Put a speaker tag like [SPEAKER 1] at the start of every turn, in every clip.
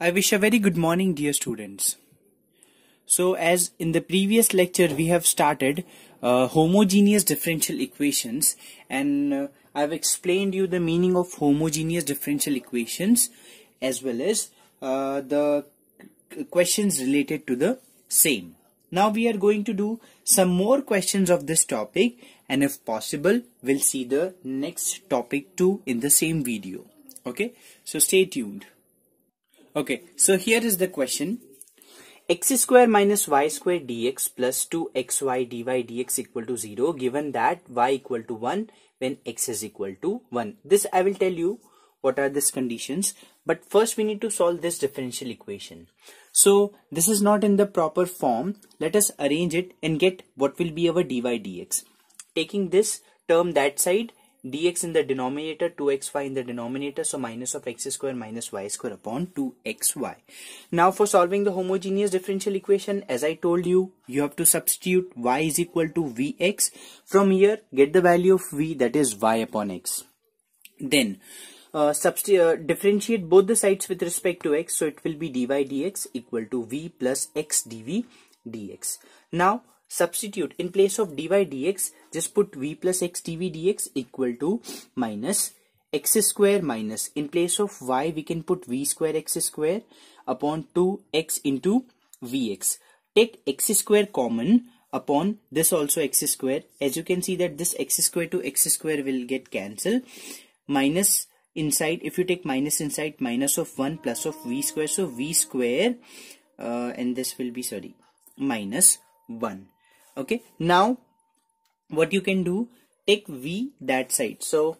[SPEAKER 1] I wish a very good morning dear students. So as in the previous lecture we have started uh, homogeneous differential equations and uh, I've explained you the meaning of homogeneous differential equations as well as uh, the questions related to the same. Now we are going to do some more questions of this topic and if possible we'll see the next topic too in the same video. Okay, so stay tuned. Okay, so here is the question. x square minus y square dx plus 2xy dy dx equal to 0 given that y equal to 1 when x is equal to 1. This I will tell you what are these conditions but first we need to solve this differential equation. So this is not in the proper form. Let us arrange it and get what will be our dy dx. Taking this term that side dx in the denominator 2xy in the denominator so minus of x square minus y square upon 2xy now for solving the homogeneous differential equation as i told you you have to substitute y is equal to vx. From here get the value of v that is y upon x. Then uh, uh, differentiate both the sides with respect to x so it will be dy dx equal to v plus x dv dx. Now substitute in place of dy dx just put v plus x dv dx equal to minus x square minus. In place of y we can put v square x square upon 2x into vx. Take x square common upon this also x square. As you can see that this x square to x square will get cancelled. Minus inside if you take minus inside minus of 1 plus of v square. So v square uh, and this will be sorry minus 1 okay. Now what you can do take v that side. So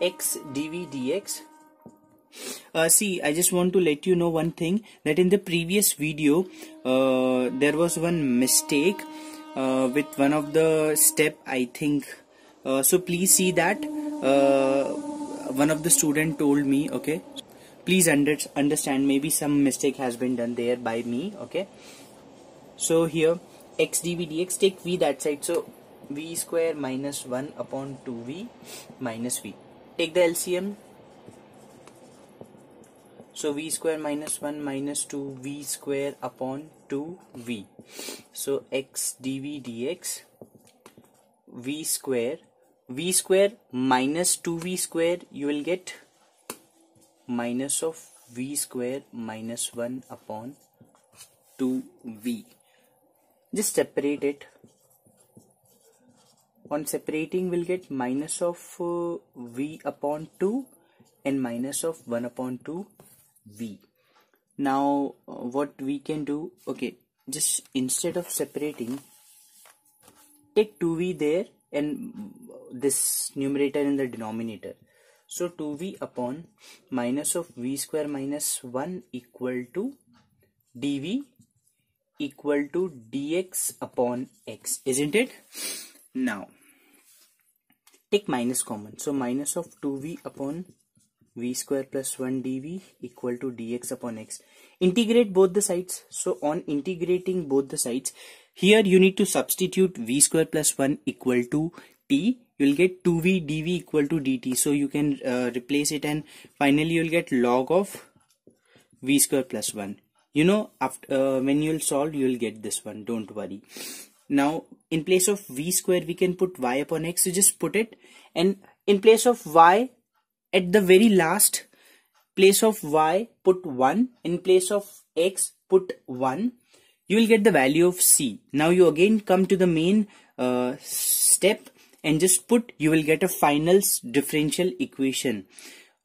[SPEAKER 1] x dv dx. Uh, see I just want to let you know one thing that in the previous video uh, there was one mistake uh, with one of the step I think. Uh, so please see that uh, one of the student told me okay. Please under understand maybe some mistake has been done there by me okay so here x dv dx take v that side. So v square minus 1 upon 2v minus v. Take the LCM so v square minus 1 minus 2 v square upon 2v so x dv dx v square v square minus 2v square you will get minus of v square minus 1 upon 2v just separate it. On separating we'll get minus of uh, v upon 2 and minus of 1 upon 2 v. Now uh, what we can do okay just instead of separating take 2v there and this numerator in the denominator. So 2v upon minus of v square minus 1 equal to dv equal to dx upon x isn't it? Now take minus common. So minus of 2v upon v square plus 1 dv equal to dx upon x. Integrate both the sides. So on integrating both the sides here you need to substitute v square plus 1 equal to t. You will get 2v dv equal to dt. So you can uh, replace it and finally you will get log of v square plus 1 you know after uh, when you'll solve you'll get this one. Don't worry. Now in place of v square we can put y upon x. So just put it. And in place of y at the very last place of y put 1 in place of x put 1 you will get the value of c. Now you again come to the main uh, step and just put you will get a final differential equation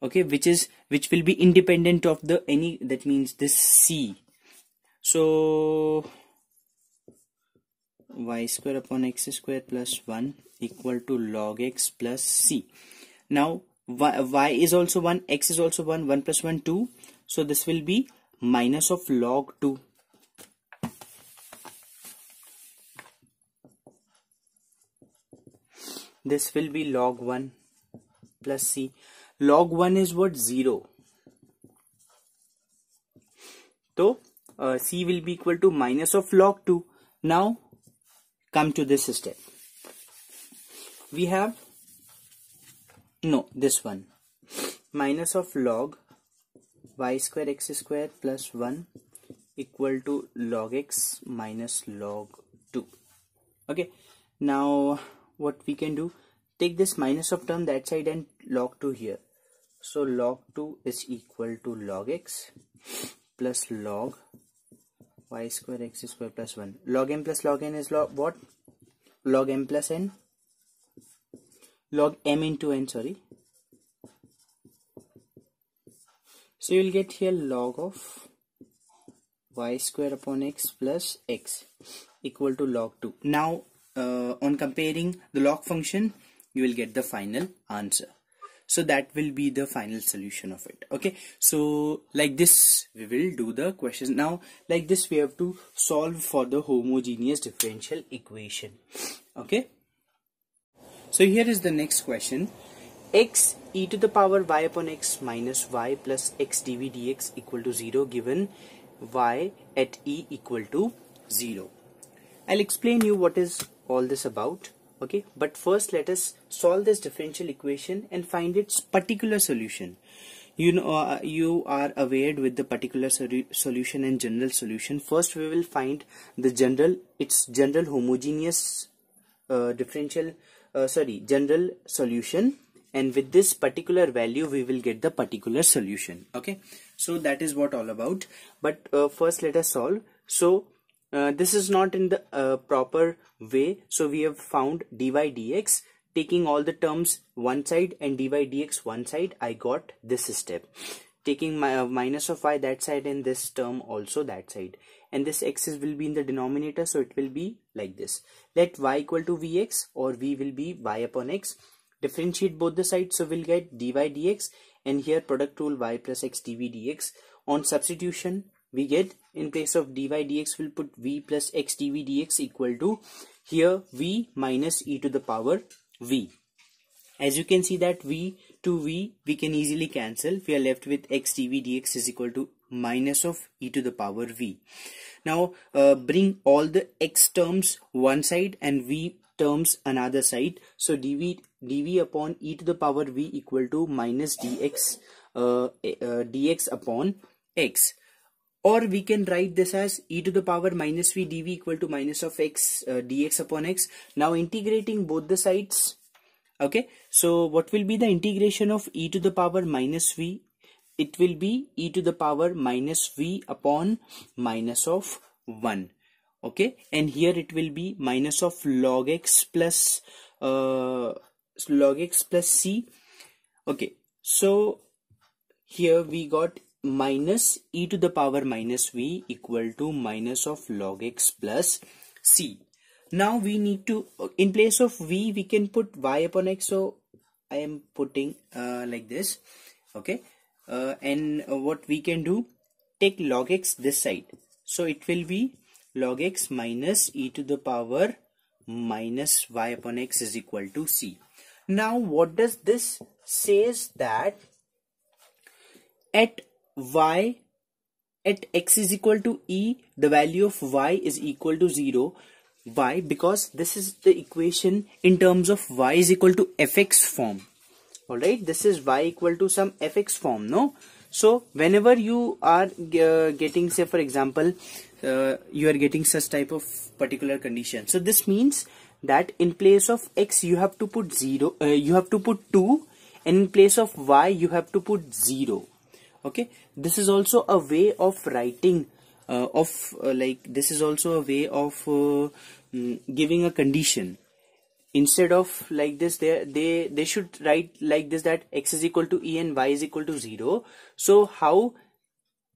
[SPEAKER 1] okay which is which will be independent of the any that means this c. So y square upon x square plus 1 equal to log x plus c. Now y, y is also 1 x is also 1 1 plus 1 2 so this will be minus of log 2 this will be log 1 plus c log 1 is what? 0 so uh, c will be equal to minus of log 2 now come to this step. We have no this one. Minus of log y square x square plus 1 equal to log x minus log 2 okay. Now what we can do? Take this minus of term that side and log 2 here so log 2 is equal to log x plus log y square x square plus 1 log m plus log n is log what? Log m plus n? Log m into n sorry. So you'll get here log of y square upon x plus x equal to log 2 now uh, on comparing the log function you will get the final answer so that will be the final solution of it. Okay? So like this we will do the questions now like this we have to solve for the homogeneous differential equation. Okay? So here is the next question. X e to the power y upon x minus y plus x dv dx equal to 0 given y at e equal to 0 I'll explain you what is all this about okay but first let us solve this differential equation and find its particular solution. You know uh, you are aware with the particular solution and general solution. First we will find the general its general homogeneous uh, differential uh, sorry general solution. And with this particular value we will get the particular solution. Okay so that is what all about. But uh, first let us solve. So uh, this is not in the uh, proper way. So we have found dy dx taking all the terms one side and dy dx one side. I got this step. Taking my uh, minus of y that side and this term also that side. And this x is will be in the denominator so it will be like this. Let y equal to vx or v will be y upon x. Differentiate both the sides so we'll get dy dx. And here product rule y plus x dv dx. On substitution we get in place of dy dx we'll put v plus x dv dx equal to here v minus e to the power v. As you can see that v to v we can easily cancel. We are left with x dv dx is equal to minus of e to the power v. Now uh, bring all the x terms one side and v terms another side. So dv dv upon e to the power v equal to minus dx uh, uh, dx upon x or we can write this as e to the power minus v dv equal to minus of x uh, dx upon x. Now integrating both the sides. Okay? So what will be the integration of e to the power minus v? It will be e to the power minus v upon minus of 1 okay? And here it will be minus of log x plus uh, log x plus c. Okay? So here we got minus e to the power minus v equal to minus of log x plus c. Now we need to, in place of v, we can put y upon x. So I am putting uh, like this. Okay. Uh, and what we can do, take log x this side. So it will be log x minus e to the power minus y upon x is equal to c. Now what does this says that at y at x is equal to e the value of y is equal to 0 why? Because this is the equation in terms of y is equal to fx form. Alright this is y equal to some fx form no? So whenever you are uh, getting say for example uh, you are getting such type of particular condition. So this means that in place of x you have to put 0 uh, you have to put 2 and in place of y you have to put 0 okay? This is also a way of writing uh, of uh, like this is also a way of uh, mm, giving a condition. Instead of like this they they they should write like this that x is equal to e and y is equal to 0 so how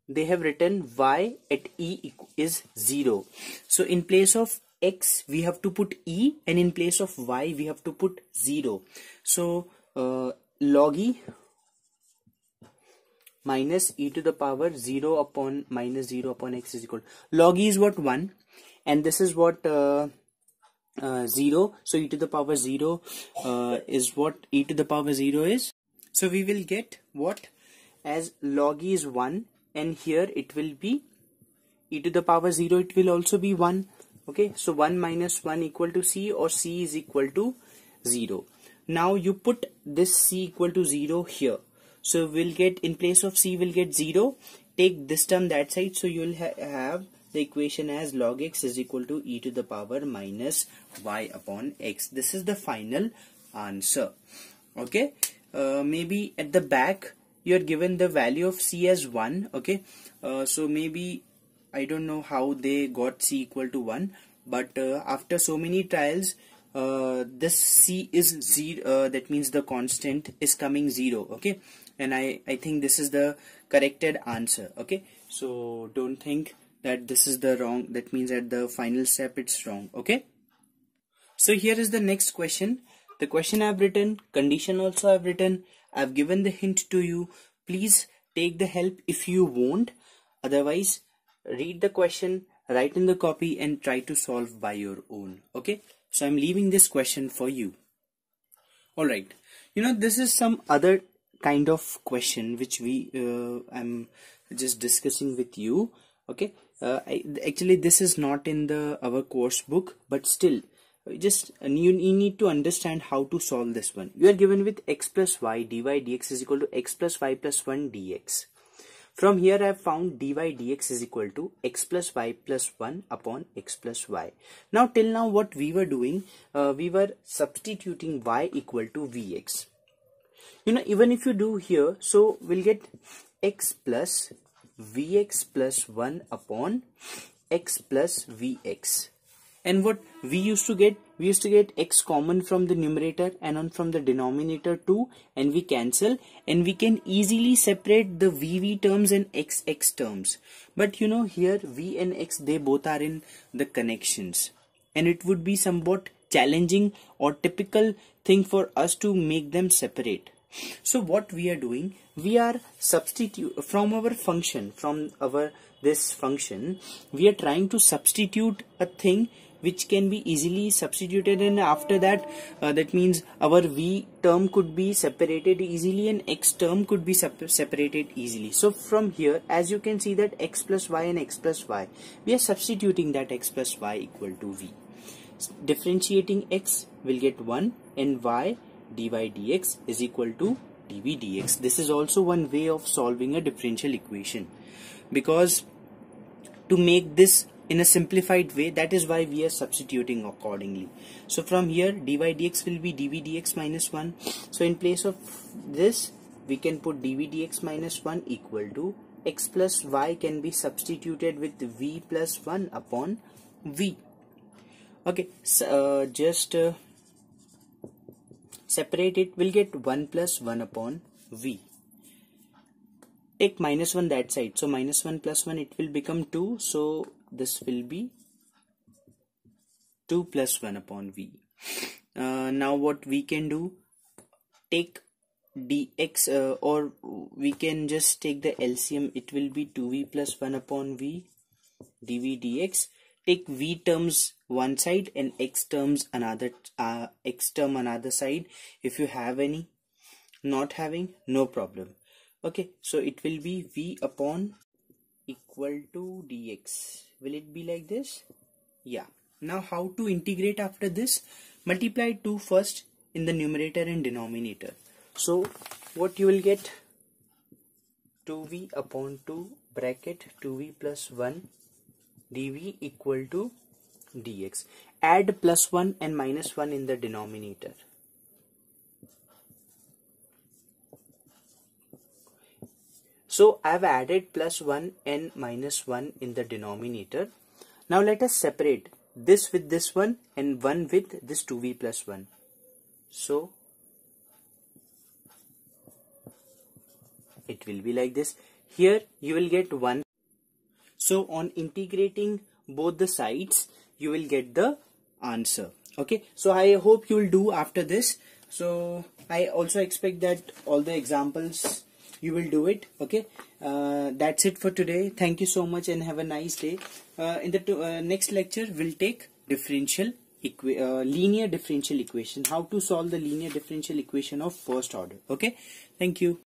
[SPEAKER 1] they have written y at e is 0 so in place of x we have to put e and in place of y we have to put 0 so uh, log e minus e to the power 0 upon minus 0 upon x is equal. Log e is what? 1 and this is what uh, uh, 0 so e to the power 0 uh, is what e to the power 0 is. So we will get what? As log e is 1 and here it will be e to the power 0 it will also be 1 okay? So 1 minus 1 equal to c or c is equal to 0 now you put this c equal to 0 here so we'll get in place of c we'll get 0 take this term that side. So you'll ha have the equation as log x is equal to e to the power minus y upon x. This is the final answer. Okay? Uh, maybe at the back you're given the value of c as 1 okay? Uh, so maybe I don't know how they got c equal to 1 but uh, after so many trials uh, this c is zero uh, that means the constant is coming zero. Okay and I I think this is the corrected answer okay? So don't think that this is the wrong that means at the final step it's wrong okay? So here is the next question. The question I've written condition also I've written. I've given the hint to you. Please take the help if you won't otherwise read the question write in the copy and try to solve by your own okay? So i'm leaving this question for you. All right. You know this is some other kind of question which we uh, i'm just discussing with you okay uh, I, actually this is not in the our course book but still just you, you need to understand how to solve this one you are given with x plus y dy dx is equal to x plus y plus 1 dx from here I have found dy dx is equal to x plus y plus 1 upon x plus y. Now till now what we were doing, uh, we were substituting y equal to vx. You know even if you do here, so we'll get x plus vx plus 1 upon x plus vx. And what we used to get we used to get x common from the numerator and on from the denominator too and we cancel and we can easily separate the vv terms and xx terms. But you know here v and x they both are in the connections. And it would be somewhat challenging or typical thing for us to make them separate so what we are doing we are substitute from our function from our this function we are trying to substitute a thing which can be easily substituted and after that uh, that means our v term could be separated easily and x term could be separated easily. So from here as you can see that x plus y and x plus y we are substituting that x plus y equal to v. Differentiating x will get 1 and y dy dx is equal to dv dx. This is also one way of solving a differential equation. Because to make this in a simplified way that is why we are substituting accordingly. So from here dy dx will be dv dx minus 1 so in place of this we can put dv dx minus 1 equal to x plus y can be substituted with v plus 1 upon v. Okay so uh, just uh, separate it we'll get 1 plus 1 upon v. Take minus 1 that side. So minus 1 plus 1 it will become 2 so this will be 2 plus 1 upon v. Uh, now what we can do take dx uh, or we can just take the LCM it will be 2v plus 1 upon v dv dx take v terms one side and x terms another uh, x term another side. If you have any not having no problem. Okay so it will be v upon equal to dx. Will it be like this? Yeah. Now how to integrate after this? Multiply 2 first in the numerator and denominator. So what you will get? 2v upon 2 bracket 2v plus 1 dv equal to dx add plus 1 and minus 1 in the denominator So I've added plus 1 and minus 1 in the denominator. Now let us separate this with this one and 1 with this 2v plus 1. So it will be like this. Here you will get 1. So on integrating both the sides you will get the answer. Okay. So I hope you will do after this. So I also expect that all the examples you will do it. Okay? Uh, that's it for today. Thank you so much and have a nice day. Uh, in the uh, next lecture we'll take differential uh, linear differential equation. How to solve the linear differential equation of first order. Okay? Thank you